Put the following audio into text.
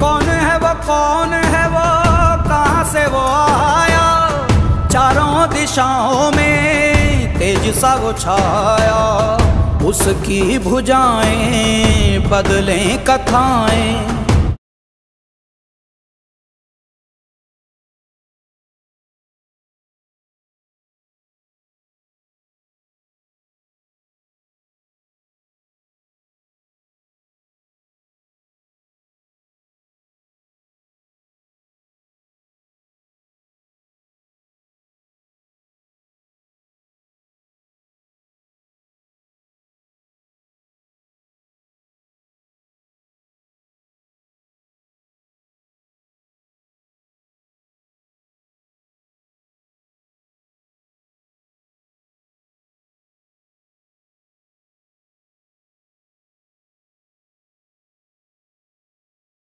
कौन है वो, कौन है वो, कहाँ से वो आया? चारों दिशाओं में तेज सा वो छाया। उसकी भुजाएँ, बदलें कथाएँ।